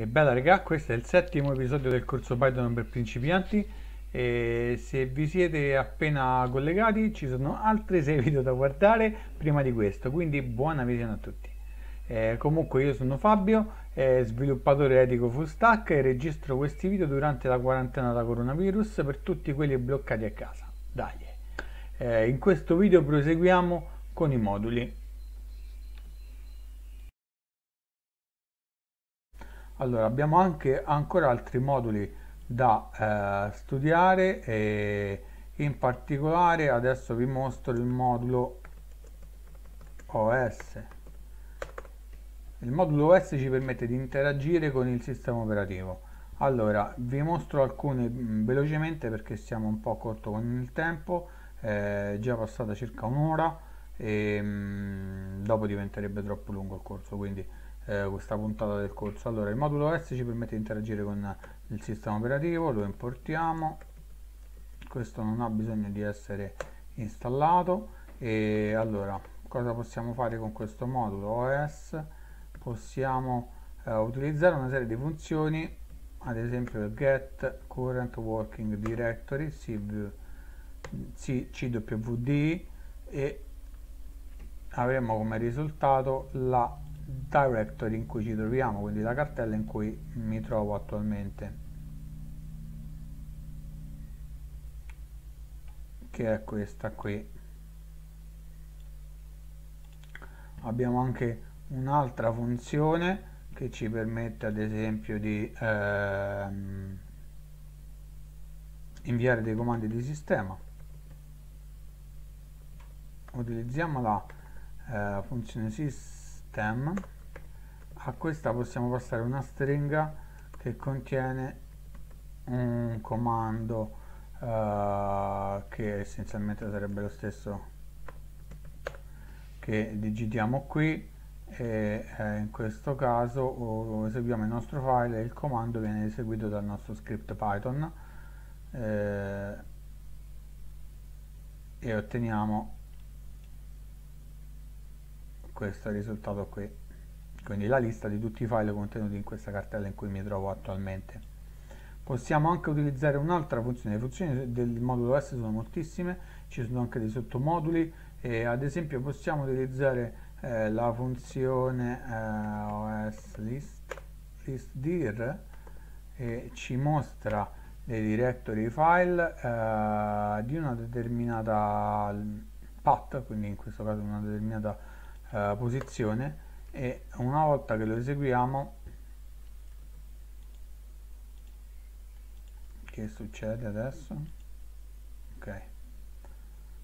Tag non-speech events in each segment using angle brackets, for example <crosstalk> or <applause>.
E bella regà, questo è il settimo episodio del corso Python per principianti e se vi siete appena collegati ci sono altri 6 video da guardare prima di questo, quindi buona visione a tutti. Eh, comunque io sono Fabio, eh, sviluppatore etico full stack e registro questi video durante la quarantena da coronavirus per tutti quelli bloccati a casa. Dai! Eh, in questo video proseguiamo con i moduli. Allora, abbiamo anche ancora altri moduli da eh, studiare e in particolare adesso vi mostro il modulo OS. Il modulo OS ci permette di interagire con il sistema operativo. Allora, vi mostro alcune mh, velocemente perché siamo un po' corto con il tempo, è già passata circa un'ora e mh, dopo diventerebbe troppo lungo il corso, quindi eh, questa puntata del corso. Allora, il modulo OS ci permette di interagire con il sistema operativo, lo importiamo, questo non ha bisogno di essere installato e allora cosa possiamo fare con questo modulo OS? Possiamo eh, utilizzare una serie di funzioni, ad esempio il get current working directory cv, cwd e avremo come risultato la directory in cui ci troviamo, quindi la cartella in cui mi trovo attualmente. Che è questa qui. Abbiamo anche un'altra funzione che ci permette ad esempio di ehm, inviare dei comandi di sistema. Utilizziamo la eh, funzione sys stem a questa possiamo passare una stringa che contiene un comando uh, che essenzialmente sarebbe lo stesso che digitiamo qui. E eh, in questo caso o, eseguiamo il nostro file e il comando viene eseguito dal nostro script Python eh, e otteniamo questo risultato qui. Quindi la lista di tutti i file contenuti in questa cartella in cui mi trovo attualmente. Possiamo anche utilizzare un'altra funzione. Le funzioni del modulo OS sono moltissime ci sono anche dei sottomoduli e ad esempio possiamo utilizzare eh, la funzione eh, OS list, list dir e ci mostra dei directory file eh, di una determinata path quindi in questo caso una determinata eh, posizione e una volta che lo eseguiamo che succede adesso ok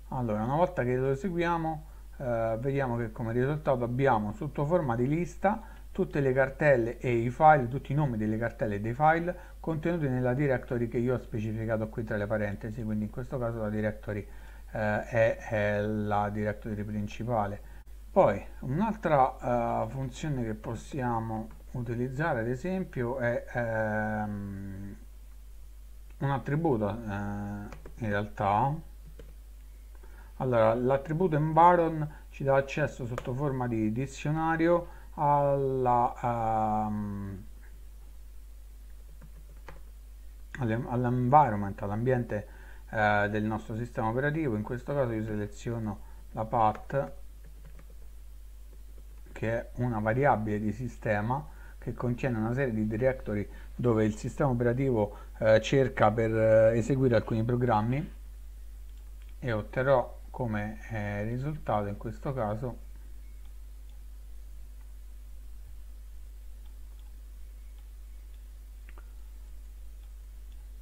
allora una volta che lo eseguiamo eh, vediamo che come risultato abbiamo sotto forma di lista tutte le cartelle e i file, tutti i nomi delle cartelle e dei file contenuti nella directory che io ho specificato qui tra le parentesi, quindi in questo caso la directory eh, è, è la directory principale. Poi un'altra uh, funzione che possiamo utilizzare ad esempio è um, un attributo uh, in realtà. Allora l'attributo environ ci dà accesso sotto forma di dizionario alla um, all'environment all'ambiente uh, del nostro sistema operativo. In questo caso io seleziono la path che è una variabile di sistema che contiene una serie di directory dove il sistema operativo eh, cerca per eh, eseguire alcuni programmi e otterrò come eh, risultato in questo caso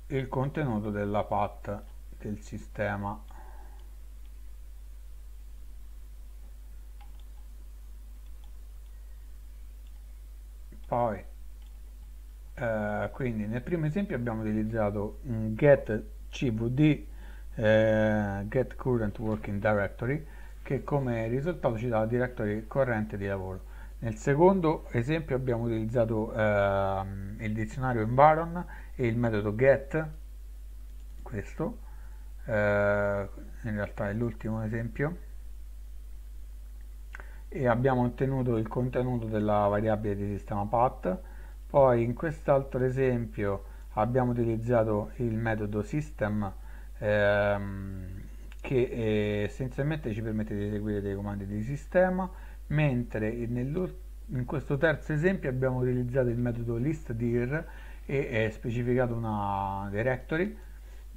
il contenuto della path del sistema poi eh, quindi nel primo esempio abbiamo utilizzato un get cvd eh, get current working directory che come risultato ci dà la directory corrente di lavoro. Nel secondo esempio abbiamo utilizzato eh, il dizionario environ e il metodo get questo eh, in realtà è l'ultimo esempio e abbiamo ottenuto il contenuto della variabile di sistema path poi in quest'altro esempio abbiamo utilizzato il metodo system ehm, che eh, essenzialmente ci permette di eseguire dei comandi di sistema mentre in questo terzo esempio abbiamo utilizzato il metodo listdir e specificato una directory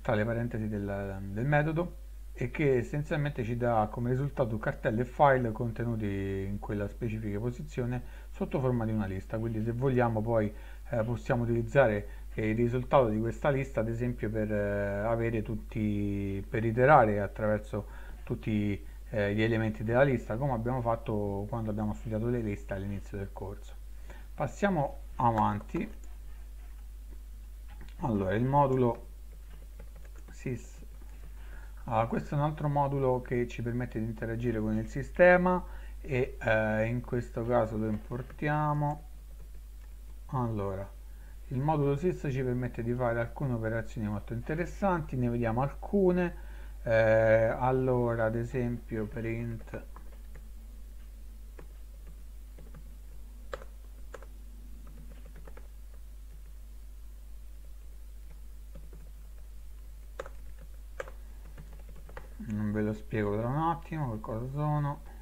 tra le parentesi del, del metodo e che essenzialmente ci dà come risultato cartelle e file contenuti in quella specifica posizione sotto forma di una lista. Quindi se vogliamo poi eh, possiamo utilizzare il risultato di questa lista ad esempio per eh, avere tutti per iterare attraverso tutti eh, gli elementi della lista come abbiamo fatto quando abbiamo studiato le liste all'inizio del corso. Passiamo avanti. Allora il modulo sys allora, questo è un altro modulo che ci permette di interagire con il sistema e eh, in questo caso lo importiamo. Allora il modulo sys ci permette di fare alcune operazioni molto interessanti ne vediamo alcune. Eh, allora ad esempio print non ve lo spiego tra un attimo che cosa sono.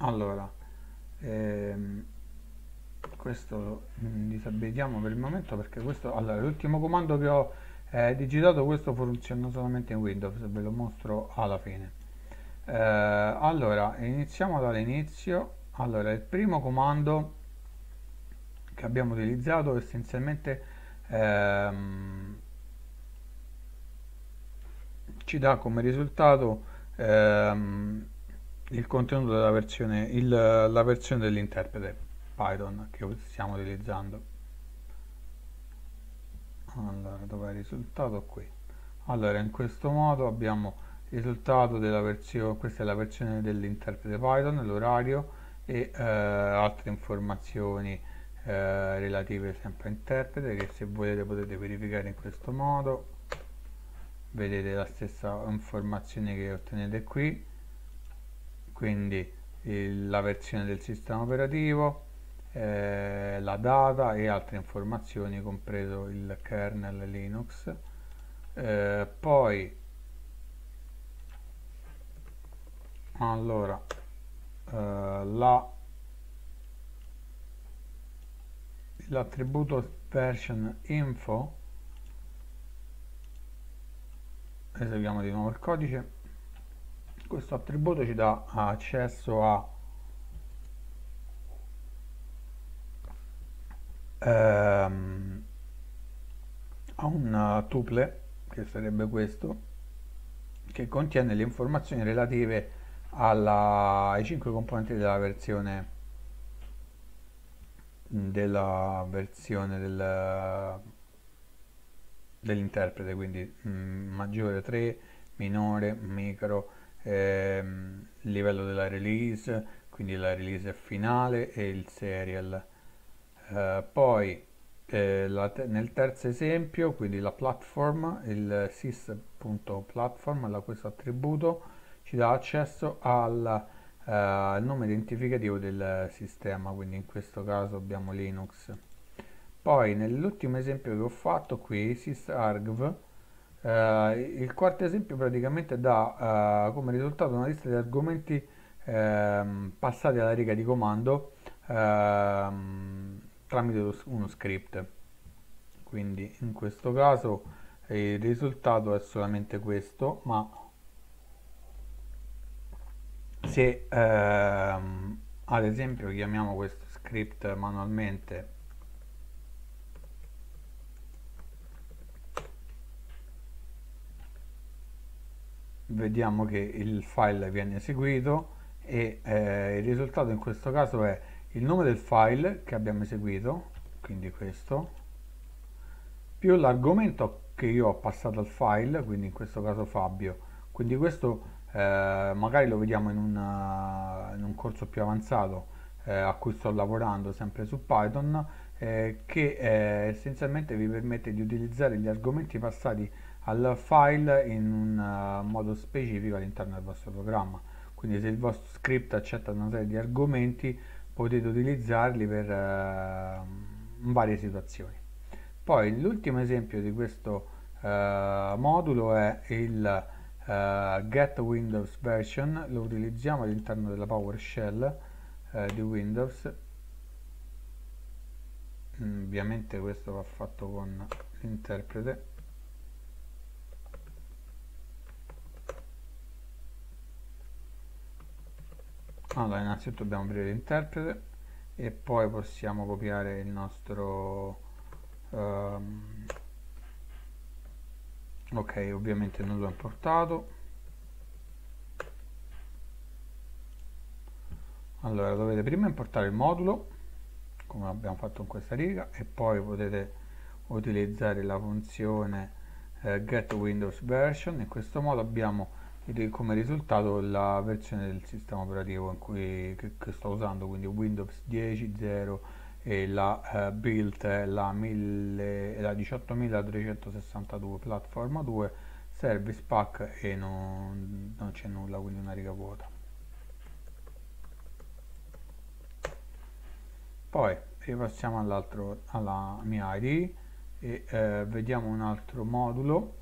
Allora ehm, questo lo disabilitiamo per il momento perché questo allora l'ultimo comando che ho eh, digitato questo funziona solamente in Windows ve lo mostro alla fine. Eh, allora iniziamo dall'inizio. Allora il primo comando che abbiamo utilizzato essenzialmente ehm, ci dà come risultato ehm, il contenuto della versione, il, la versione dell'interprete Python che stiamo utilizzando allora dov'è il risultato qui. Allora in questo modo abbiamo il risultato della versione questa è la versione dell'interprete Python l'orario e eh, altre informazioni eh, relative sempre a interprete che se volete potete verificare in questo modo. Vedete la stessa informazione che ottenete qui. Quindi il, la versione del sistema operativo eh, la data e altre informazioni compreso il kernel Linux. Eh, poi allora eh, la l'attributo version info eseguiamo di nuovo il codice. Questo attributo ci dà accesso a ehm, a un tuple che sarebbe questo che contiene le informazioni relative alla, ai cinque componenti della versione della versione del, dell'interprete quindi mh, mm, maggiore 3 minore micro ehm, livello della release quindi la release finale e il serial eh, poi eh, te nel terzo esempio quindi la platform il sys.platform questo attributo ci dà accesso al eh, nome identificativo del sistema quindi in questo caso abbiamo linux. Poi nell'ultimo esempio che ho fatto qui sysargv eh, il quarto esempio praticamente dà eh, come risultato una lista di argomenti ehm, passati alla riga di comando ehm, tramite uno script. Quindi in questo caso il risultato è solamente questo ma se ehm, ad esempio chiamiamo questo script manualmente vediamo che il file viene eseguito e eh, il risultato in questo caso è il nome del file che abbiamo eseguito quindi questo più l'argomento che io ho passato al file quindi in questo caso Fabio. Quindi questo eh, magari lo vediamo in, una, in, un corso più avanzato eh, a cui sto lavorando sempre su Python eh, che eh, essenzialmente vi permette di utilizzare gli argomenti passati al file in un uh, modo specifico all'interno del vostro programma. Quindi se il vostro script accetta una serie di argomenti potete utilizzarli per uh, varie situazioni. Poi l'ultimo esempio di questo uh, modulo è il get windows version. Lo utilizziamo all'interno della PowerShell di Windows. Mm, ovviamente questo va fatto con l'interprete allora innanzitutto dobbiamo aprire l'interprete e poi possiamo copiare il nostro um, ok ovviamente non l'ho importato. Allora dovete prima importare il modulo come abbiamo fatto in questa riga e poi potete utilizzare la funzione eh, get windows version. In questo modo abbiamo come risultato la versione del sistema operativo cui, che, che sto usando quindi Windows 10.0 e la uh, build è la, la 18362 platform 2 service pack e non, non c'è nulla quindi una riga vuota. Poi ripassiamo all'altro alla mia ID e eh, vediamo un altro modulo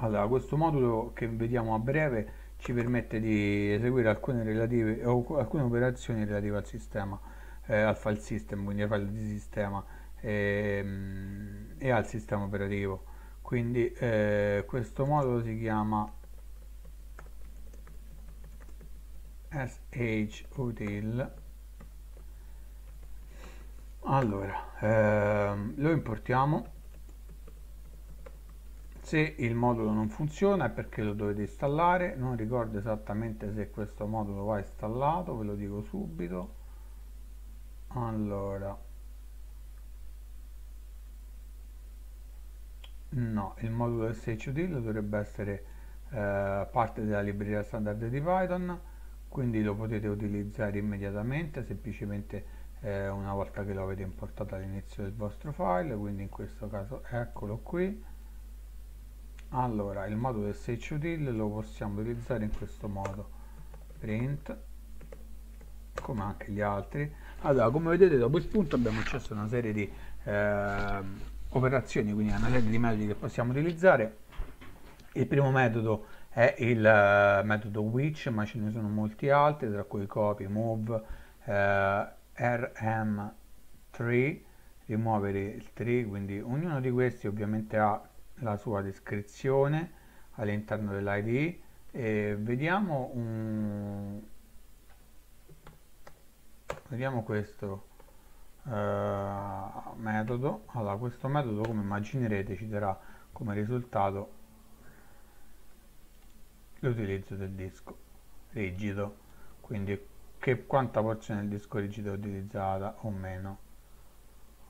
allora questo modulo che vediamo a breve ci permette di eseguire alcune, relative, alcune operazioni relative al sistema eh, al file system quindi al file di sistema e, ehm, e al sistema operativo. Quindi eh, questo modulo si chiama shutil allora ehm, lo importiamo se il modulo non funziona è perché lo dovete installare. Non ricordo esattamente se questo modulo va installato ve lo dico subito. Allora. No il modulo SHUtil dovrebbe essere eh, parte della libreria standard di Python quindi lo potete utilizzare immediatamente semplicemente eh, una volta che lo avete importato all'inizio del vostro file quindi in questo caso eccolo qui allora il modulo SHUtil lo possiamo utilizzare in questo modo. Print come anche gli altri. Allora come vedete dopo il spunto abbiamo accesso a una serie di eh, operazioni quindi una serie di metodi che possiamo utilizzare. Il primo metodo è il uh, metodo which ma ce ne sono molti altri tra cui copy, move, eh, rm3 rimuovere il tree quindi ognuno di questi ovviamente ha la sua descrizione all'interno dell'IDE e vediamo un vediamo questo uh, metodo. Allora questo metodo come immaginerete ci darà come risultato l'utilizzo del disco rigido quindi che quanta porzione del disco rigido è utilizzata o meno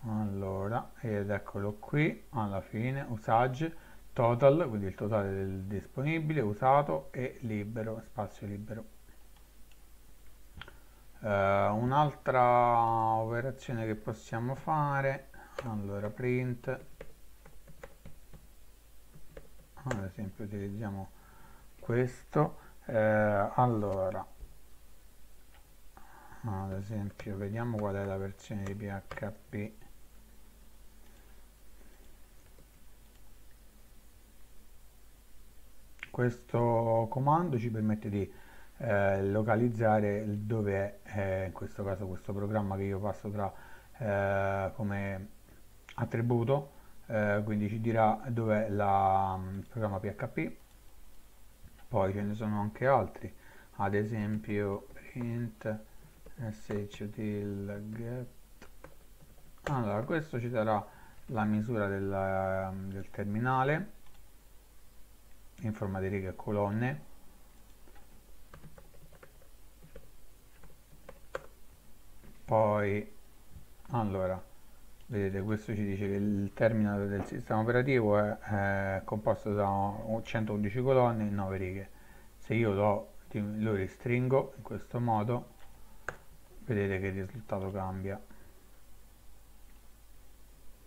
allora ed eccolo qui alla fine usage total quindi il totale del disponibile usato e libero spazio libero. Uh, un'altra operazione che possiamo fare allora print. Ad esempio utilizziamo questo. Eh, allora ad esempio vediamo qual è la versione di php questo comando ci permette di eh, localizzare dove è eh, in questo caso questo programma che io passo tra eh, come attributo eh, quindi ci dirà dove è il programma PHP poi ce ne sono anche altri ad esempio print shutil get. Allora questo ci darà la misura del, del terminale in forma di righe e colonne. Poi allora vedete questo ci dice che il terminal del sistema operativo è, è composto da 111 colonne e 9 righe. Se io lo, lo restringo in questo modo vedete che il risultato cambia.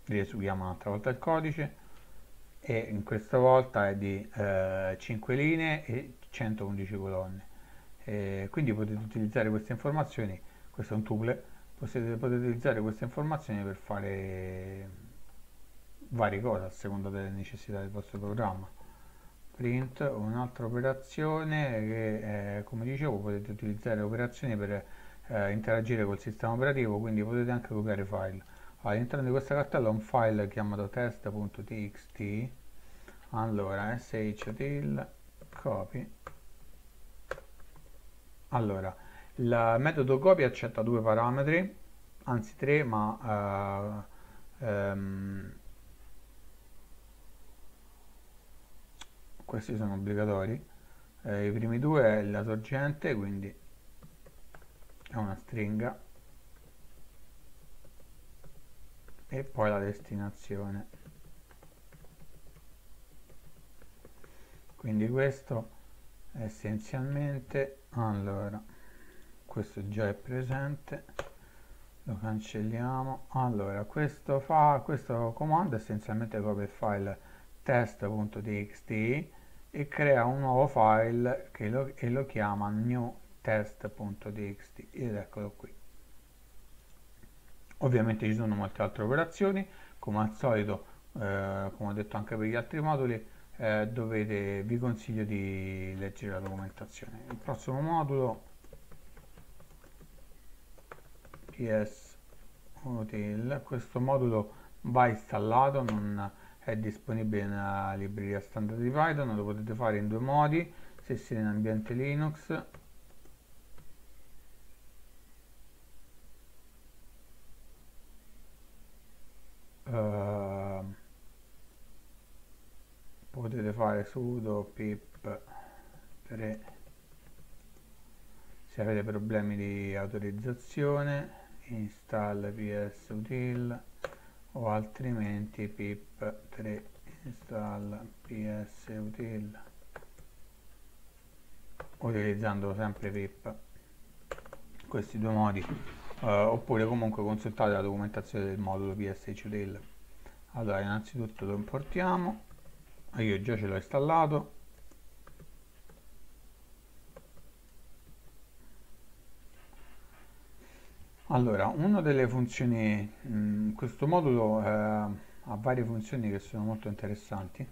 Riesuiamo un'altra volta il codice e in questa volta è di eh, 5 linee e 111 colonne. E quindi potete utilizzare queste informazioni questo è un tuple potete, potete utilizzare queste informazioni per fare varie cose a seconda delle necessità del vostro programma. Print un'altra operazione che eh, come dicevo potete utilizzare operazioni per eh, interagire col sistema operativo quindi potete anche copiare file. All'interno di questa cartella ho un file chiamato test.txt allora shtil copy. Allora il metodo copy accetta due parametri anzi tre ma uh, um, questi sono obbligatori. Eh, i primi due è la sorgente quindi è una stringa. E poi la destinazione quindi questo essenzialmente allora questo già è presente lo cancelliamo. Allora questo fa questo comando essenzialmente copia il file test.txt e crea un nuovo file che lo, e lo chiama new test.txt ed eccolo qui. Ovviamente ci sono molte altre operazioni come al solito eh, come ho detto anche per gli altri moduli eh, dovete vi consiglio di leggere la documentazione. Il prossimo modulo ps util questo modulo va installato non è disponibile nella libreria standard di Python, lo potete fare in due modi, se siete in ambiente Linux Uh, potete fare sudo pip 3 se avete problemi di autorizzazione install ps util o altrimenti pip 3 install ps util. Utilizzando sempre pip. Questi due modi. Uh, oppure comunque consultate la documentazione del modulo psh util. Allora innanzitutto lo importiamo io già ce l'ho installato Allora, una delle funzioni, mh, mm, questo modulo eh, ha varie funzioni che sono molto interessanti.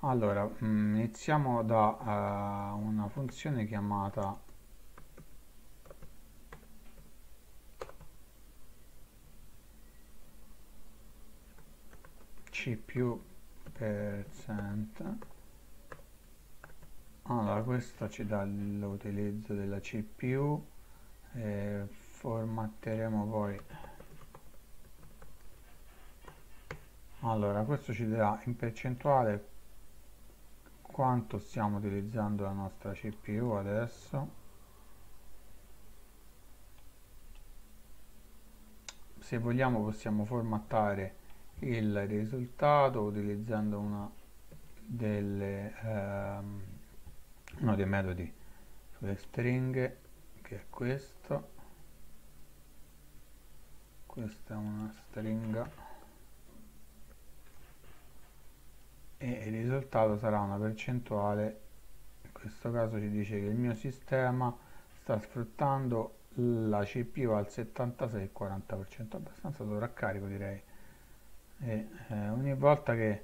Allora, mh, mm, iniziamo da uh, una funzione chiamata percent. Allora, questa ci dà l'utilizzo della CPU. Eh, formatteremo poi allora questo ci darà in percentuale quanto stiamo utilizzando la nostra CPU adesso se vogliamo possiamo formattare il risultato utilizzando una delle ehm, uno dei metodi sulle stringhe che è questo. Questa è una stringa. E il risultato sarà una percentuale. In questo caso ci dice che il mio sistema sta sfruttando la CPU al 76-40% abbastanza sovraccarico direi e eh, ogni volta che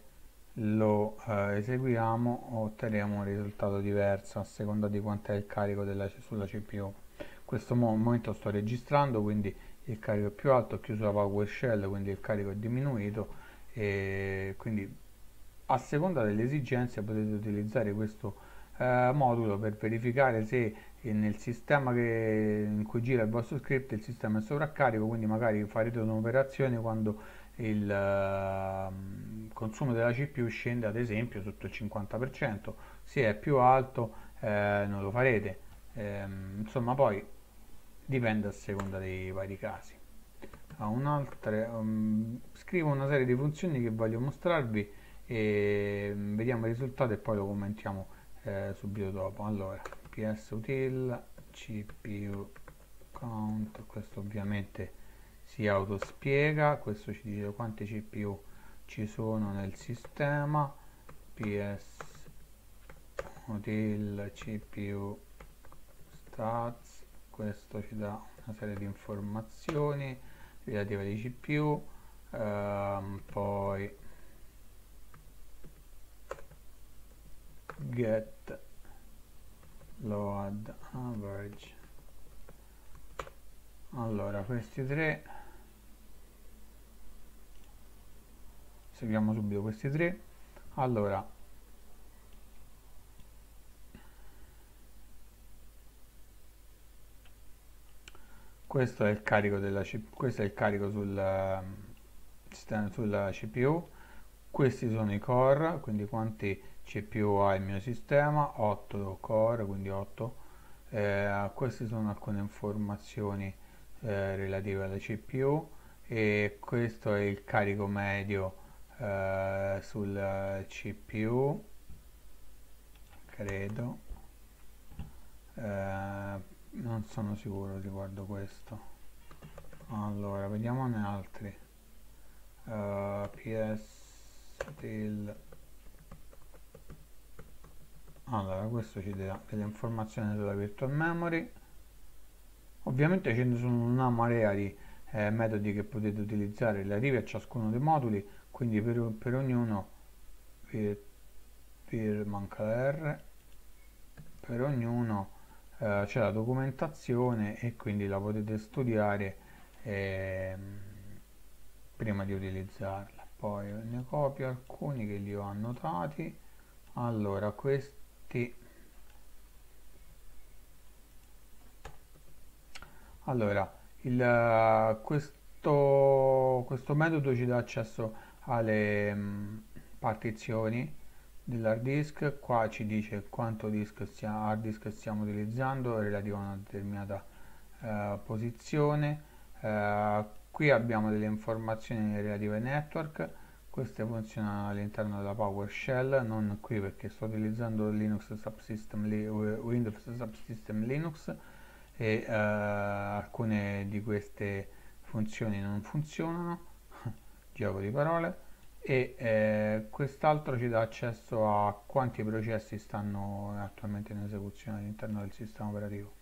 lo eh, eseguiamo otterremo un risultato diverso a seconda di quanto è il carico della, sulla CPU in questo momento sto registrando quindi il carico è più alto, ho chiuso la PowerShell, quindi il carico è diminuito e quindi a seconda delle esigenze potete utilizzare questo eh, modulo per verificare se nel sistema che, in cui gira il vostro script il sistema è sovraccarico, quindi magari farete un'operazione quando il uh, consumo della CPU scende ad esempio sotto il 50%, se è più alto eh, non lo farete. Eh, insomma poi dipende a seconda dei vari casi. Um, scrivo una serie di funzioni che voglio mostrarvi e mm, vediamo il risultato e poi lo commentiamo eh, subito dopo. Allora ps util cpu count questo ovviamente si autospiega questo ci dice quante cpu ci sono nel sistema ps util cpu stats questo ci dà una serie di informazioni relative alle cpu ehm, poi get load average. Allora questi tre seguiamo subito questi tre. Allora. Questo è il carico della questo è il carico sul sulla CPU questi sono i core quindi quanti CPU ha il mio sistema? 8 core quindi 8 eh, queste sono alcune informazioni eh, relative alla CPU e questo è il carico medio eh, sul CPU credo. Eh, non sono sicuro riguardo questo. Allora vediamone altri. Uh, ps till allora questo ci dà delle informazioni sulla virtual memory. Ovviamente ce ne sono una marea di eh, metodi che potete utilizzare relativi a ciascuno dei moduli quindi per, per ognuno per, per manca la R per ognuno eh, c'è la documentazione e quindi la potete studiare eh, prima di utilizzarla. Poi ne copio alcuni che li ho annotati. Allora questi. Allora il, questo, questo metodo ci dà accesso alle mh, partizioni dell'hard disk. Qua ci dice quanto disk stia, hard disk stiamo utilizzando relativo a una determinata uh, posizione. Uh, qui abbiamo delle informazioni relative ai network. Queste funzionano all'interno della PowerShell non qui perché sto utilizzando Linux Subsystem Windows Subsystem Linux e uh, alcune di queste funzioni non funzionano gioco di parole e eh, quest'altro ci dà accesso a quanti processi stanno attualmente in esecuzione all'interno del sistema operativo.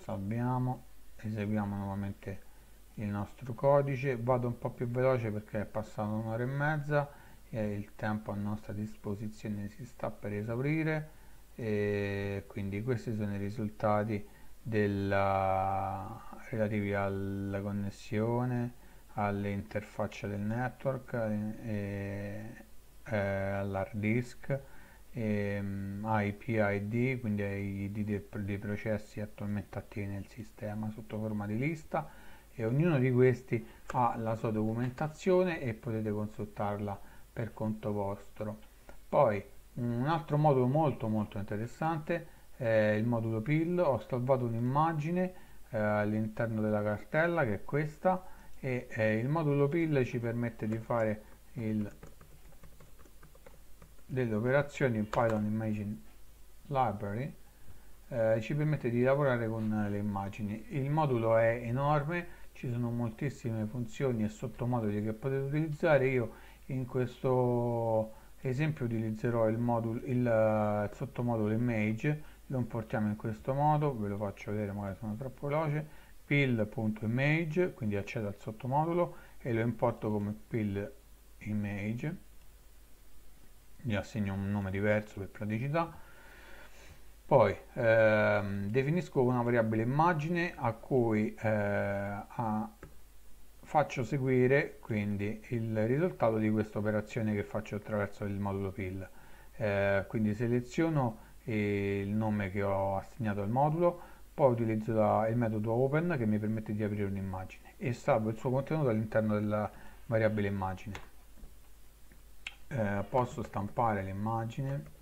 Salviamo eseguiamo nuovamente il nostro codice. Vado un po' più veloce perché è passata un'ora e mezza e il tempo a nostra disposizione si sta per esaurire. E quindi questi sono i risultati della, relativi alla connessione all'interfaccia del network e, e all'hard disk e, um, IP ID, quindi ai ID dei, processi attualmente attivi nel sistema sotto forma di lista e ognuno di questi ha la sua documentazione e potete consultarla per conto vostro. Poi un altro modulo molto molto interessante è il modulo PIL, ho salvato un'immagine eh, all'interno della cartella che è questa e eh, il modulo PIL ci permette di fare il delle operazioni in Python Imagine Library eh, ci permette di lavorare con le immagini. Il modulo è enorme, ci sono moltissime funzioni e sottomoduli che potete utilizzare. Io in questo esempio utilizzerò il, modulo, il, il sottomodulo image, lo importiamo in questo modo, ve lo faccio vedere, magari sono troppo veloce, pill.image, quindi accedo al sottomodulo e lo importo come pill image gli assegno un nome diverso per praticità. Poi ehm, definisco una variabile immagine a cui eh, a, faccio seguire quindi il risultato di questa operazione che faccio attraverso il modulo pill. Eh, quindi seleziono il nome che ho assegnato al modulo. Poi utilizzo il metodo open che mi permette di aprire un'immagine e salvo il suo contenuto all'interno della variabile immagine. Eh, posso stampare l'immagine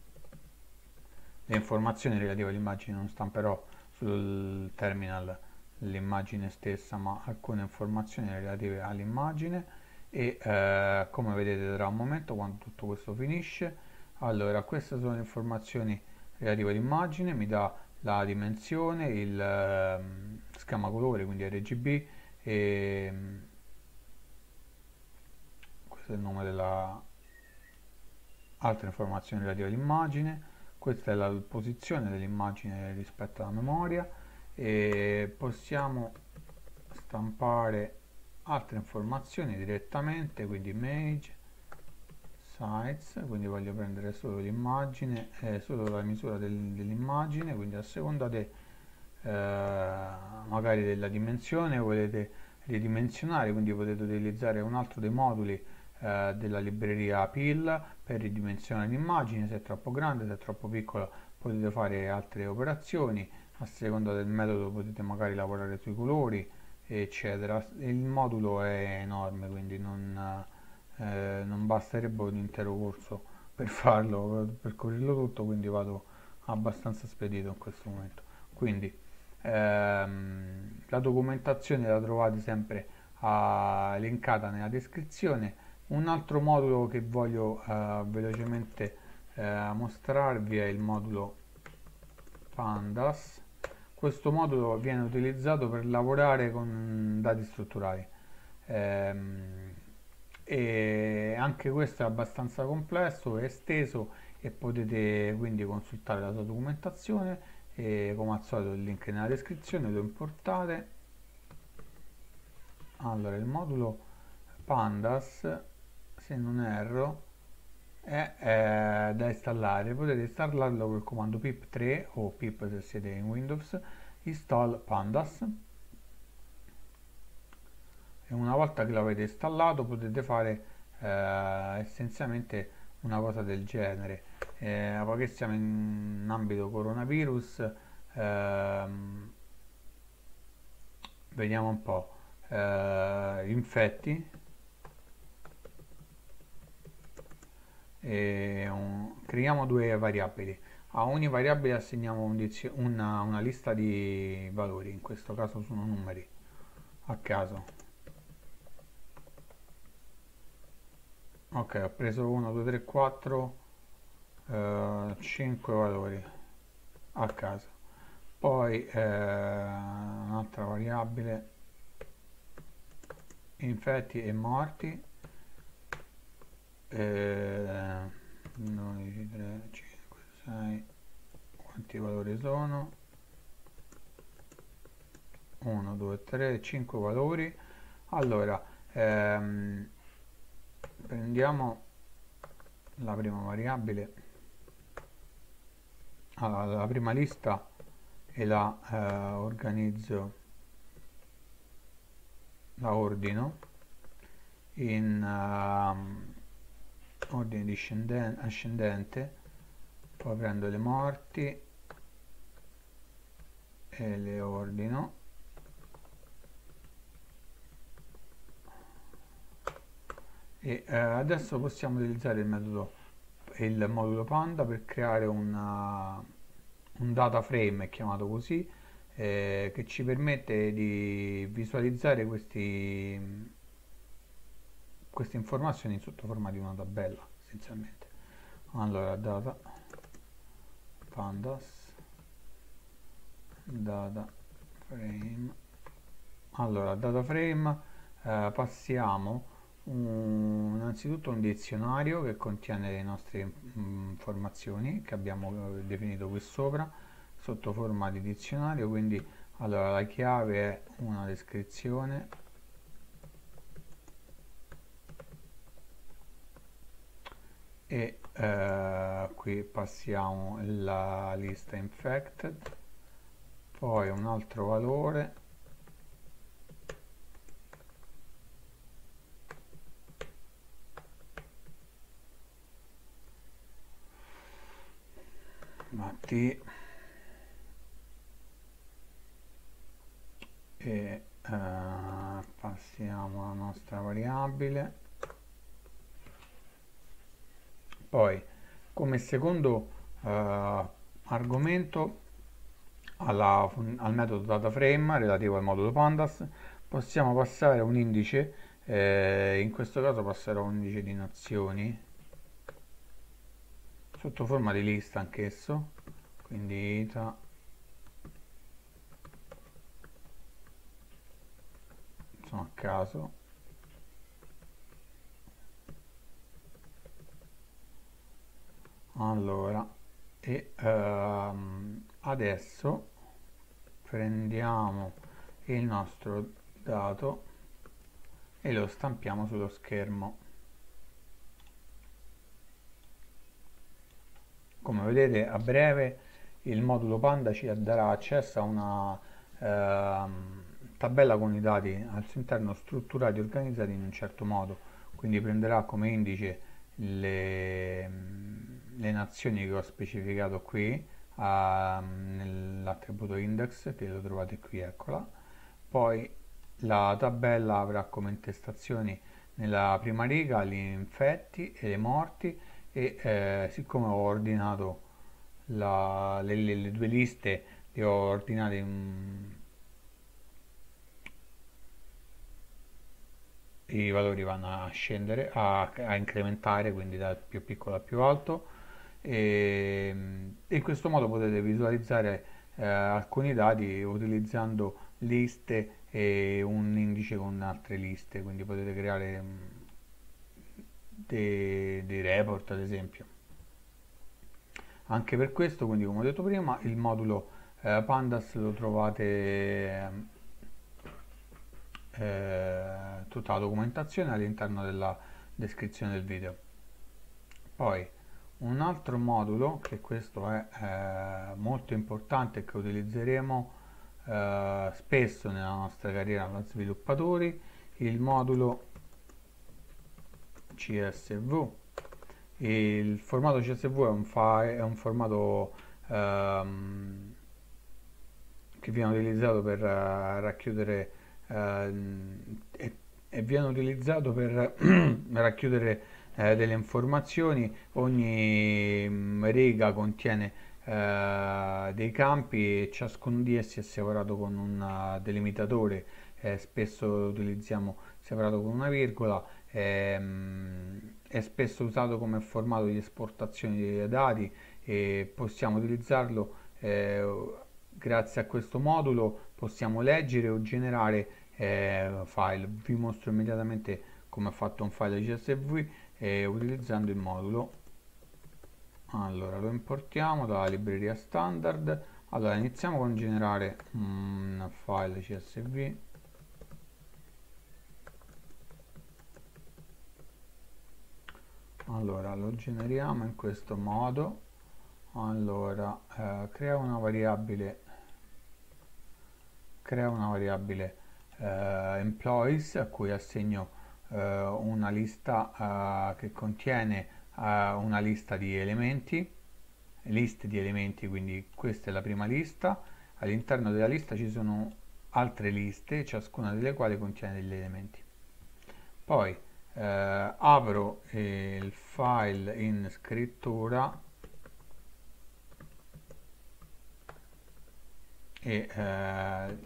le informazioni relative all'immagine non stamperò sul terminal l'immagine stessa ma alcune informazioni relative all'immagine. E eh, come vedete tra un momento quando tutto questo finisce allora queste sono le informazioni relative all'immagine mi dà la dimensione, il eh, schema colore, quindi RGB e questo è il nome della altre informazioni relative all'immagine. Questa è la posizione dell'immagine rispetto alla memoria. E possiamo stampare altre informazioni direttamente quindi image size quindi voglio prendere solo l'immagine eh, solo la misura del, dell'immagine quindi a seconda de, eh, magari della dimensione volete ridimensionare quindi potete utilizzare un altro dei moduli eh, della libreria PIL per ridimensionare l'immagine se è troppo grande se è troppo piccola potete fare altre operazioni a seconda del metodo potete magari lavorare sui colori eccetera. Il modulo è enorme quindi non, eh, non basterebbe un intero corso per farlo per percorrerlo tutto quindi vado abbastanza spedito in questo momento. Quindi ehm, la documentazione la trovate sempre uh, linkata nella descrizione. Un altro modulo che voglio uh, velocemente uh, mostrarvi è il modulo pandas. Questo modulo viene utilizzato per lavorare con dati strutturali. Ehm, e anche questo è abbastanza complesso, è esteso e potete quindi consultare la sua documentazione e come al solito il link è nella descrizione, lo importate. Allora il modulo pandas se non erro è, è da installare. Potete installarlo col comando pip3 o pip se siete in windows install pandas e una volta che l'avete installato potete fare eh, essenzialmente una cosa del genere. Eh, poiché siamo in ambito coronavirus ehm, vediamo un po' eh, infetti. E un, creiamo due variabili. A ogni variabile assegniamo un una, una lista di valori in questo caso sono numeri a caso ok ho preso 1 2 3 4 eh, 5 valori a caso poi eh, un'altra variabile infetti e morti. Eh, 12 3 5 6 quanti valori sono? 1 2 3 5 valori. Allora ehm, prendiamo la prima variabile. Allora, la prima lista e la eh, organizzo la ordino in uh, ordine ascendente. Poi prendo le morti e le ordino e eh, adesso possiamo utilizzare il metodo il modulo panda per creare una, un data frame chiamato così eh, che ci permette di visualizzare questi, queste informazioni sotto forma di una tabella essenzialmente. Allora data pandas data frame. Allora data frame eh, passiamo innanzitutto un dizionario che contiene le nostre mm, informazioni che abbiamo eh, definito qui sopra sotto forma di dizionario quindi allora la chiave è una descrizione. E eh, qui passiamo la lista infected poi un altro valore Matti e uh, passiamo alla nostra variabile. Poi come secondo uh, argomento alla, al metodo dataframe relativo al modulo pandas possiamo passare un indice eh, in questo caso passerò un indice di nazioni sotto forma di lista anch'esso. Quindi ita sono a caso. Allora e ehm, adesso prendiamo il nostro dato e lo stampiamo sullo schermo. Come vedete a breve il modulo Panda ci darà accesso a una ehm, tabella con i dati al suo interno strutturati e organizzati in un certo modo. Quindi prenderà come indice le, le nazioni che ho specificato qui nell'attributo index che lo trovate qui eccola. Poi la tabella avrà come intestazioni nella prima riga gli infetti e le morti e eh, siccome ho ordinato la, le, le, le, due liste le ho ordinate in, i valori vanno a scendere a, a incrementare quindi dal più piccolo al più alto. E in questo modo potete visualizzare eh, alcuni dati utilizzando liste e un indice con altre liste quindi potete creare mm, dei, dei report ad esempio. Anche per questo quindi come ho detto prima il modulo eh, pandas lo trovate eh, tutta la documentazione all'interno della descrizione del video. Poi un altro modulo che questo è eh, molto importante che utilizzeremo eh, spesso nella nostra carriera da sviluppatori il modulo CSV il formato CSV è un, file, è un formato ehm, che viene utilizzato per uh, racchiudere uh, e, e, viene utilizzato per <clears throat> racchiudere uh, delle informazioni. Ogni um, riga contiene dei campi e ciascuno di essi è separato con un delimitatore. Eh, spesso utilizziamo separato con una virgola ehm, è spesso usato come formato di esportazione dei dati e possiamo utilizzarlo eh, grazie a questo modulo possiamo leggere o generare eh, file. Vi mostro immediatamente come ho fatto un file CSV eh, utilizzando il modulo. Allora lo importiamo dalla libreria standard. Allora iniziamo con generare un file CSV allora lo generiamo in questo modo. Allora eh, crea una variabile crea una variabile eh, employees a cui assegno eh, una lista eh, che contiene eh, una lista di elementi liste di elementi quindi questa è la prima lista. All'interno della lista ci sono altre liste ciascuna delle quali contiene degli elementi. Poi eh, apro il file in scrittura e eh,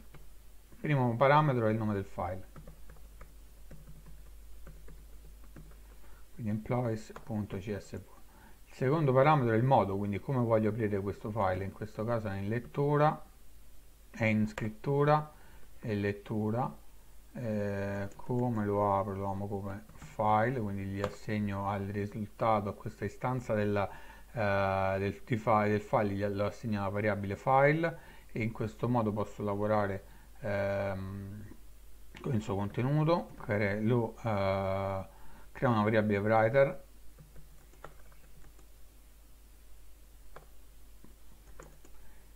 primo parametro è il nome del file. Quindi employees.csv il secondo parametro è il modo quindi come voglio aprire questo file in questo caso è in lettura è in scrittura e lettura eh, come lo apro lo amo come file quindi gli assegno al risultato a questa istanza della, eh, del, file, del file lo assegno alla variabile file e in questo modo posso lavorare ehm, con il suo contenuto lo, eh, crea una variabile writer.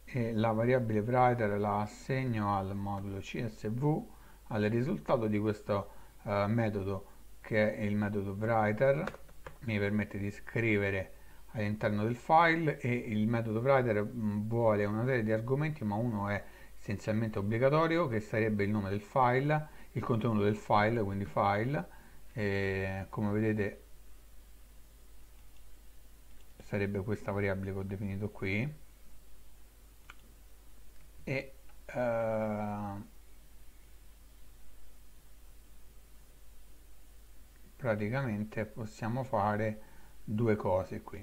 E la variabile writer la assegno al modulo csv al risultato di questo uh, metodo che è il metodo writer mi permette di scrivere all'interno del file e il metodo writer vuole una serie di argomenti ma uno è essenzialmente obbligatorio che sarebbe il nome del file il contenuto del file quindi file e come vedete sarebbe questa variabile che ho definito qui. E uh, praticamente possiamo fare due cose qui.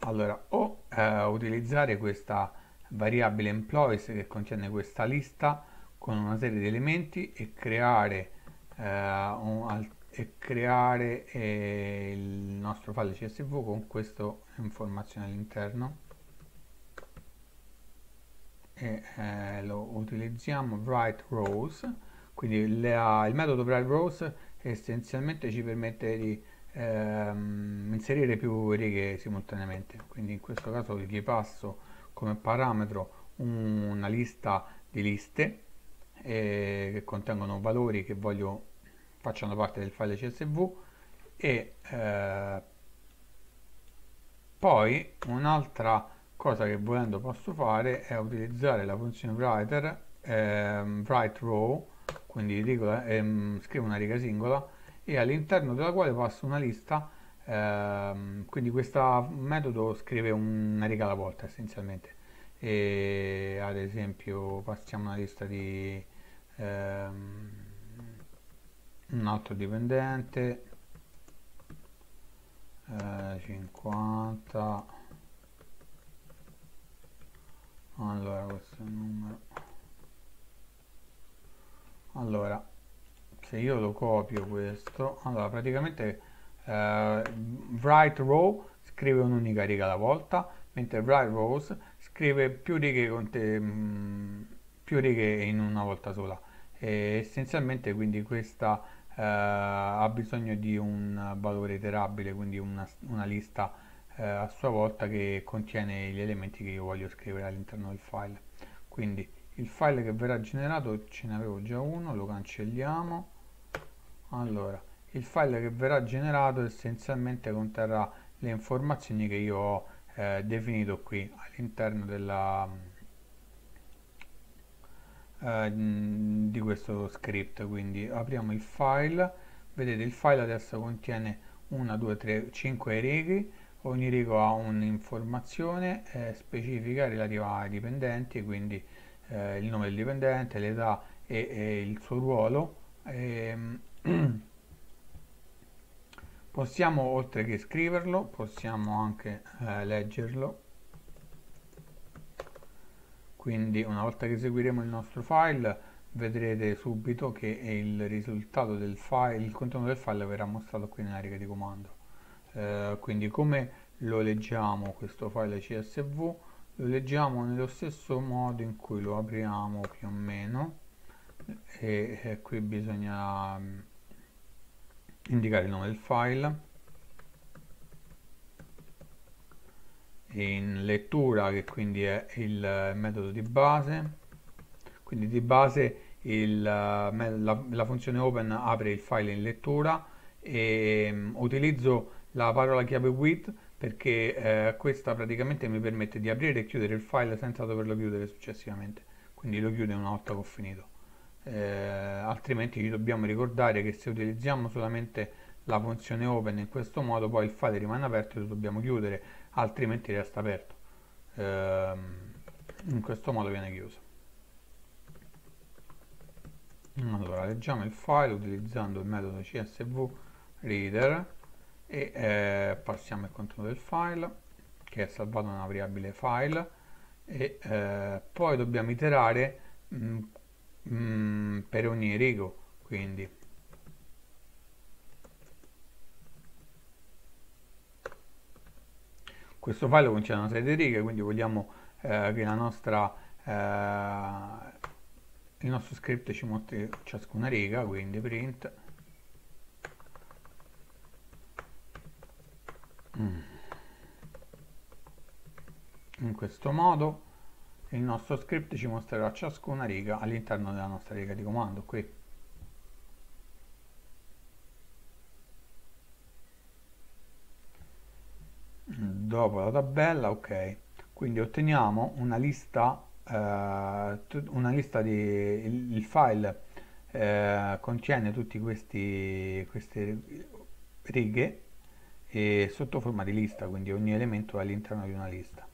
Allora o uh, utilizzare questa variabile employees che contiene questa lista con una serie di elementi e creare eh, un, e creare eh, il nostro file csv con questa informazione all'interno. E eh, lo utilizziamo write rows. Quindi la, il metodo write rows essenzialmente ci permette di ehm, inserire più righe simultaneamente. Quindi in questo caso gli passo come parametro una lista di liste eh, che contengono valori che voglio facciano parte del file csv e eh, poi un'altra cosa che volendo posso fare è utilizzare la funzione writer ehm, write row quindi rigola, ehm, scrivo una riga singola e all'interno della quale passo una lista ehm, quindi questo metodo scrive una riga alla volta essenzialmente. E ad esempio passiamo una lista di ehm, un altro dipendente eh, 50 allora questo è il numero allora se io lo copio questo allora praticamente eh, write row scrive un'unica riga alla volta mentre write rows scrive più righe, te, mm, più righe in una volta sola. E essenzialmente quindi questa eh, ha bisogno di un valore iterabile quindi una, una lista eh, a sua volta che contiene gli elementi che io voglio scrivere all'interno del file. Quindi il file che verrà generato ce ne avevo già uno lo cancelliamo. Allora il file che verrà generato essenzialmente conterrà le informazioni che io ho eh, definito qui all'interno della eh, di questo script. Quindi apriamo il file. Vedete il file adesso contiene 1 2 3 5 righe. Ogni rigo ha un'informazione eh, specifica relativa ai dipendenti quindi eh, il nome del dipendente l'età e, e, il suo ruolo e, ehm, <clears throat> possiamo oltre che scriverlo possiamo anche eh, leggerlo. Quindi una volta che eseguiremo il nostro file vedrete subito che il risultato del file il contenuto del file verrà mostrato qui nella riga di comando. Eh, quindi come lo leggiamo questo file csv lo leggiamo nello stesso modo in cui lo apriamo più o meno e, e qui bisogna mm, indicare il nome del file. In lettura che quindi è il metodo di base quindi di base il, la, la, funzione open apre il file in lettura e um, utilizzo la parola chiave with perché eh, questa praticamente mi permette di aprire e chiudere il file senza doverlo chiudere successivamente. Quindi lo chiude una volta che ho finito. Eh, altrimenti ci dobbiamo ricordare che se utilizziamo solamente la funzione open in questo modo poi il file rimane aperto e lo dobbiamo chiudere altrimenti resta aperto. Ehm, in questo modo viene chiuso. Allora leggiamo il file utilizzando il metodo csv reader e eh, passiamo al contenuto del file che è salvato una variabile file. E eh, poi dobbiamo iterare mh, mm, mh, mm, per ogni rigo quindi. Questo file contiene una serie di righe quindi vogliamo eh, che la nostra eh, il nostro script ci mostri ciascuna riga quindi print in questo modo il nostro script ci mostrerà ciascuna riga all'interno della nostra riga di comando qui. Dopo la tabella ok. Quindi otteniamo una lista eh, una lista di il, il file eh, contiene questi queste righe e sotto forma di lista quindi ogni elemento è all'interno di una lista.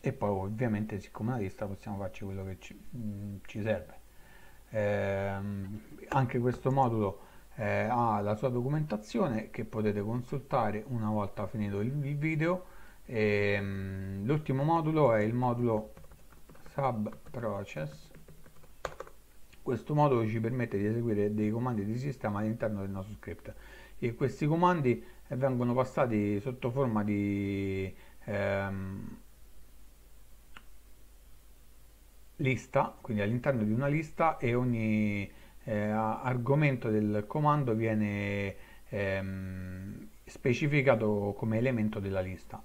E poi ovviamente siccome una lista possiamo farci quello che ci, mh, mm, ci serve. Eh, anche questo modulo eh, ha la sua documentazione che potete consultare una volta finito il, video. Ehm, l'ultimo modulo è il modulo sub process Questo modo ci permette di eseguire dei comandi di sistema all'interno del nostro script. E questi comandi vengono passati sotto forma di ehm, lista, quindi all'interno di una lista e ogni eh, argomento del comando viene ehm, specificato come elemento della lista.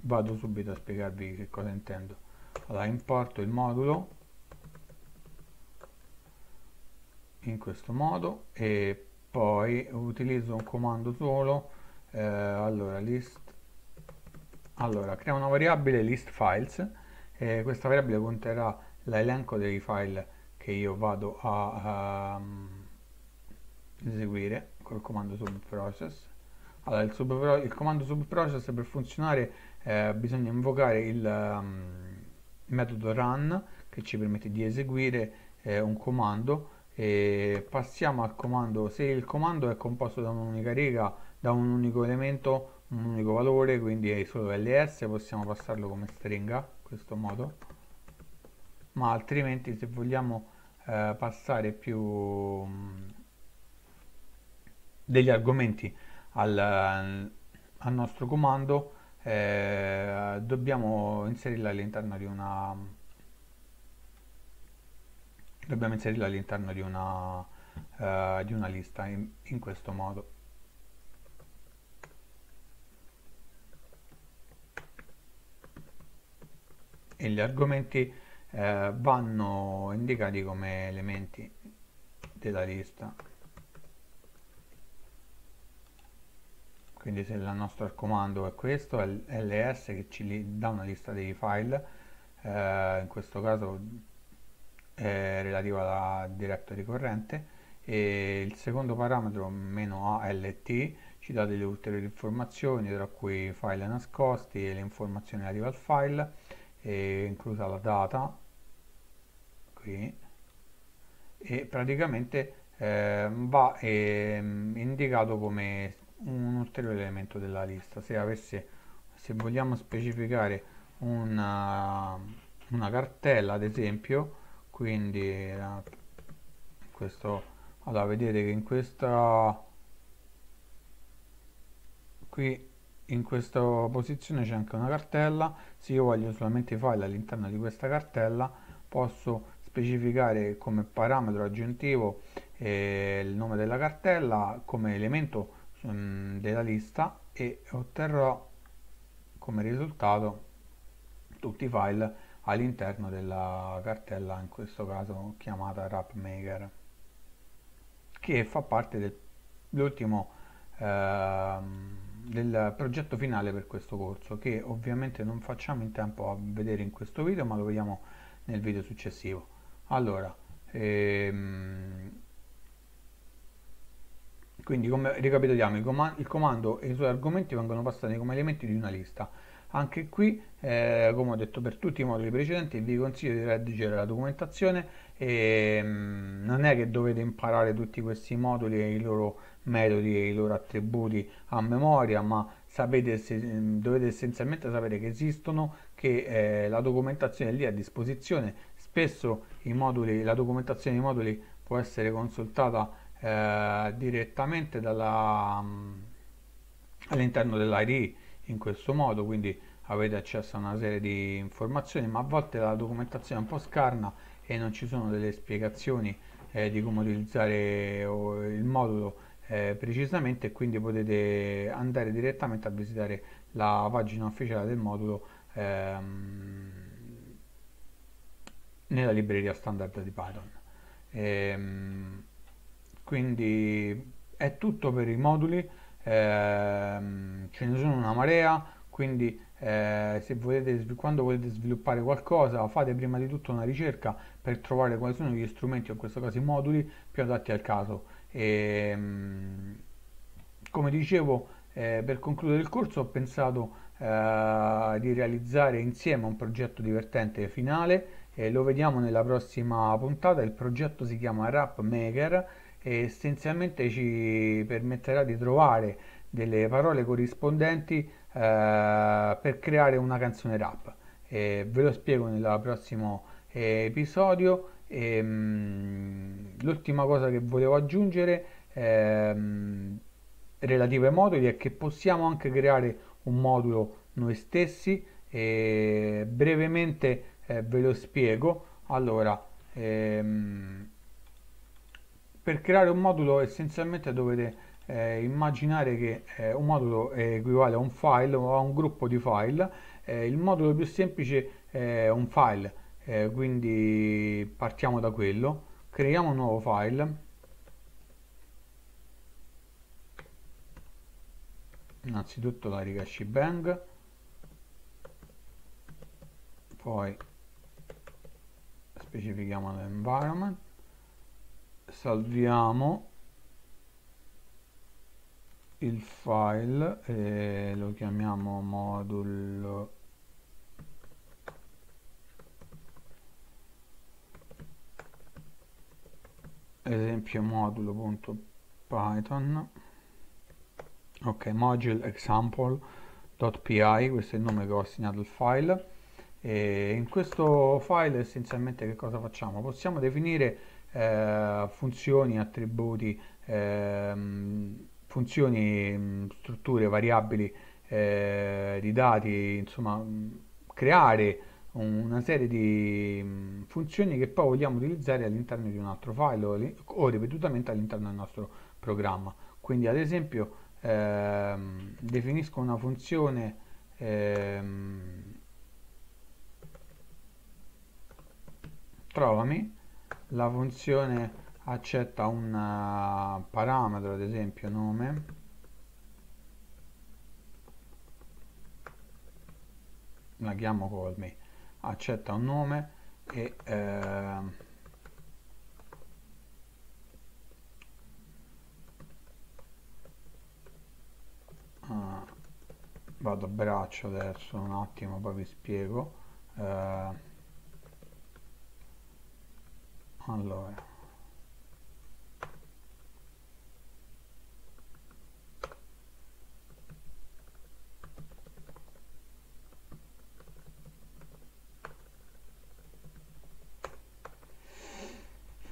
Vado subito a spiegarvi che cosa intendo. Allora, importo il modulo in questo modo e poi utilizzo un comando solo eh, allora list allora crea una variabile list files e questa variabile conterrà l'elenco dei file che io vado a, a eseguire col comando subprocess. Allora il, subpro il comando subprocess per funzionare eh, bisogna invocare il um, metodo run che ci permette di eseguire eh, un comando e passiamo al comando se il comando è composto da un'unica riga da un unico elemento un unico valore quindi è solo ls possiamo passarlo come stringa in questo modo. Ma altrimenti se vogliamo eh, passare più mh, degli argomenti al, al nostro comando eh, dobbiamo inserirla all'interno di una dobbiamo inserirla all'interno di una, uh, di una lista in, in questo modo e gli argomenti eh, vanno indicati come elementi della lista. Quindi se il nostro comando è questo è ls che ci dà una lista dei file eh, in questo caso è relativo alla directory corrente e il secondo parametro meno alt ci dà delle ulteriori informazioni tra cui file nascosti e le informazioni relative al file inclusa la data qui e praticamente eh, va eh, indicato come un ulteriore elemento della lista. Se avesse se vogliamo specificare una, una cartella ad esempio quindi eh, questo allora vedete che in questa qui in questa posizione c'è anche una cartella. Se io voglio solamente i file all'interno di questa cartella posso specificare come parametro aggiuntivo eh, il nome della cartella come elemento um, della lista e otterrò come risultato tutti i file all'interno della cartella in questo caso chiamata wrapmaker che fa parte dell'ultimo eh, del progetto finale per questo corso che ovviamente non facciamo in tempo a vedere in questo video ma lo vediamo nel video successivo. Allora ehm, quindi come ricapitoliamo il, comand il comando e i suoi argomenti vengono passati come elementi di una lista. Anche qui eh, come ho detto per tutti i moduli precedenti vi consiglio di redigere la documentazione e mh, mm, non è che dovete imparare tutti questi moduli e i loro metodi e i loro attributi a memoria ma sapete se, mm, dovete essenzialmente sapere che esistono che eh, la documentazione è lì a disposizione. Spesso moduli, la documentazione dei moduli può essere consultata eh, direttamente mm, all'interno dell'IDE in questo modo, quindi avete accesso a una serie di informazioni, ma a volte la documentazione è un po' scarna e non ci sono delle spiegazioni eh, di come utilizzare il modulo eh, precisamente e quindi potete andare direttamente a visitare la pagina ufficiale del modulo ehm, nella libreria standard di Python. Ehm, quindi è tutto per i moduli ehm, ce ne sono una marea, quindi eh, se volete, quando volete sviluppare qualcosa fate prima di tutto una ricerca per trovare quali sono gli strumenti, in questo caso i moduli, più adatti al caso. E, ehm, come dicevo, eh, per concludere il corso ho pensato eh, di realizzare insieme un progetto divertente finale, e lo vediamo nella prossima puntata, il progetto si chiama Rap Maker e essenzialmente ci permetterà di trovare delle parole corrispondenti eh, per creare una canzone rap. Ve lo spiego nel prossimo eh, episodio. Ehm, l'ultima cosa che volevo aggiungere ehm, relativa ai moduli è che possiamo anche creare un modulo noi stessi e brevemente eh, ve lo spiego. Allora ehm, per creare un modulo essenzialmente dovete eh, immaginare che eh, un modulo equivale a un file o a un gruppo di file. Eh, il modulo più semplice è un file eh, quindi partiamo da quello creiamo un nuovo file. Innanzitutto la riga shebang. Poi specifichiamo l'environment. Salviamo il file e lo chiamiamo modulo esempio modulo.python ok module example.py questo è il nome che ho assegnato al file. E in questo file essenzialmente che cosa facciamo? Possiamo definire eh, funzioni attributi eh, funzioni strutture variabili eh, di dati insomma creare una serie di funzioni che poi vogliamo utilizzare all'interno di un altro file o, o ripetutamente all'interno del nostro programma. Quindi ad esempio ehm, definisco una funzione ehm, trovami la funzione accetta un uh, parametro ad esempio nome la chiamo call me accetta un nome e eh, ah, vado a braccio adesso un attimo poi vi spiego eh, allora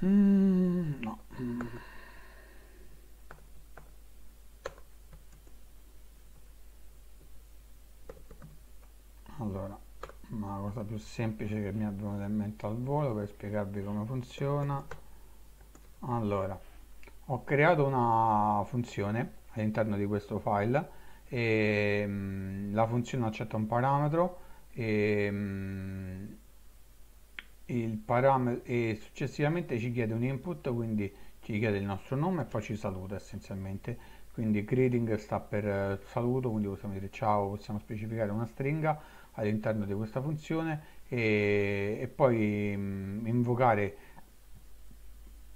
mm, no. Allora una cosa più semplice che mi è venuta in mente al volo per spiegarvi come funziona. Allora ho creato una funzione all'interno di questo file e mh, la funzione accetta un parametro e, mh, il parametro e successivamente ci chiede un input quindi ci chiede il nostro nome e poi ci saluta essenzialmente. Quindi greeting sta per eh, saluto quindi possiamo dire ciao possiamo specificare una stringa all'interno di questa funzione e, e poi mh, mm, invocare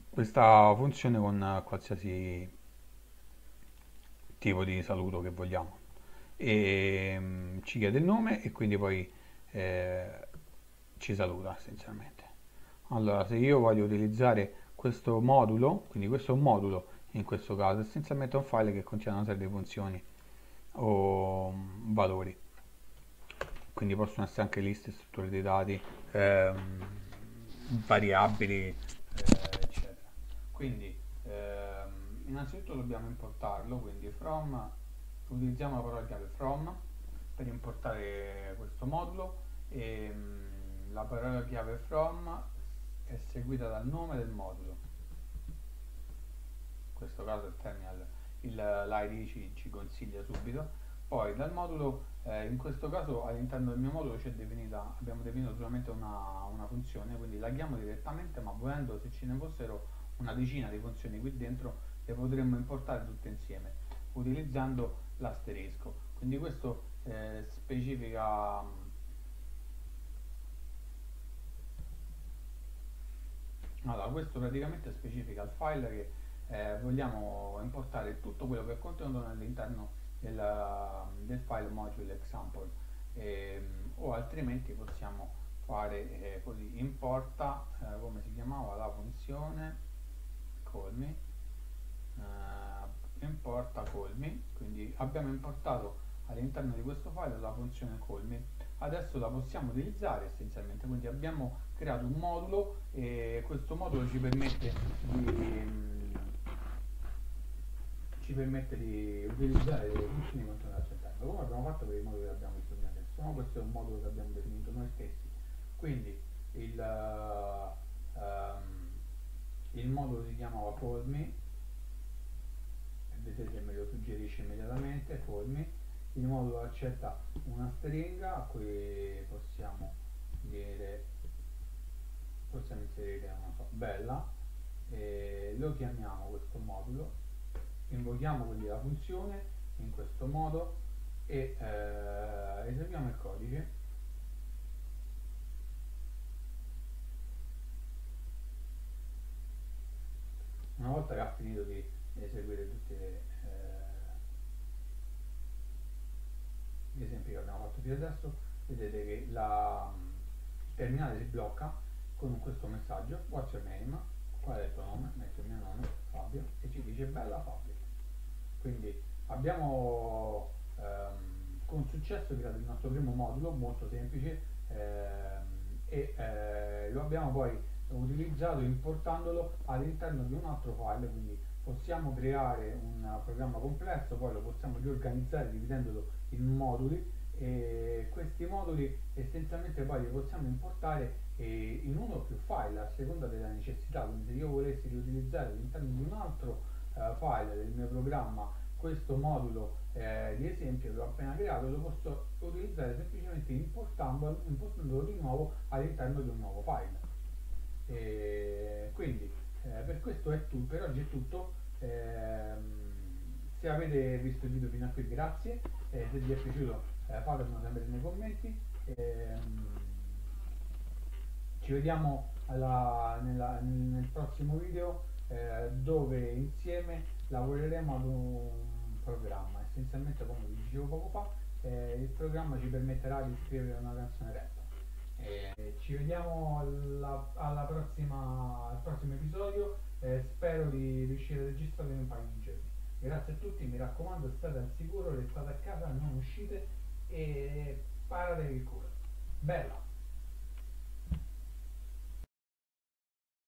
questa funzione con qualsiasi tipo di saluto che vogliamo. E mh, mm, ci chiede il nome e quindi poi eh, ci saluta essenzialmente allora se io voglio utilizzare questo modulo quindi questo modulo in questo caso essenzialmente è un file che contiene una serie di funzioni o valori quindi possono essere anche liste, strutture dei dati, ehm, variabili, eh, eccetera. Quindi ehm, innanzitutto dobbiamo importarlo, quindi from, utilizziamo la parola chiave from per importare questo modulo e mh, mm, la parola chiave from è seguita dal nome del modulo. In questo caso il terminal, l'ID ci, ci consiglia subito poi dal modulo, eh, in questo caso all'interno del mio modulo definita, abbiamo definito solamente una, una, funzione, quindi la chiamo direttamente, ma volendo se ce ne fossero una decina di funzioni qui dentro, le potremmo importare tutte insieme, utilizzando l'asterisco. Quindi questo eh, specifica... Allora, questo praticamente specifica il file che eh, vogliamo importare tutto quello che è contenuto all'interno della, del file module example. Ehm, o altrimenti possiamo fare eh, così importa eh, come si chiamava la funzione colmi eh, importa colmi. Quindi abbiamo importato all'interno di questo file la funzione colmi. Adesso la possiamo utilizzare essenzialmente quindi abbiamo creato un modulo e questo modulo ci permette di, ci permette di utilizzare le funzioni contornate all'interno come abbiamo fatto per il modulo che abbiamo visto adesso? No? questo è un modulo che abbiamo definito noi stessi. Quindi il, um, il modulo si chiamava formi vedete me lo suggerisce immediatamente formi. Il modulo accetta una stringa a cui possiamo dire possiamo inserire una so, bella. E lo chiamiamo questo modulo. Invochiamo quindi la funzione in questo modo e eh, eseguiamo il codice. Una volta che ha finito di eseguire tutti eh, gli esempi che abbiamo fatto fino adesso vedete che la, il terminale si blocca con questo messaggio what's your name? Qual è il tuo nome? Metto il mio nome Fabio. E ci dice bella Fabio. Quindi abbiamo ehm, con successo creato il nostro primo modulo molto semplice ehm, e eh, lo abbiamo poi utilizzato importandolo all'interno di un altro file quindi possiamo creare un programma complesso poi lo possiamo riorganizzare dividendolo in moduli e questi moduli essenzialmente poi li possiamo importare eh, in uno o più file a seconda della necessità. Quindi se io volessi riutilizzare all'interno di un altro eh, file del mio programma questo modulo eh, di esempio che ho appena creato lo posso utilizzare semplicemente importandolo, importandolo di nuovo all'interno di un nuovo file. E quindi eh, per questo è tutto per oggi è tutto. Ehm, se avete visto il video fino a qui grazie. Se vi è piaciuto eh, fatemelo sempre nei commenti ehm, ci vediamo alla, nella, nel prossimo video eh, dove insieme lavoreremo ad un programma essenzialmente come vi dicevo poco fa eh, il programma ci permetterà di scrivere una canzone rap. Eh, ci vediamo alla, alla prossima, al prossimo episodio eh, spero di riuscire a registrare in un paio di giorni. Grazie a tutti mi raccomando state al sicuro restate a casa non uscite e parate il culo. Bella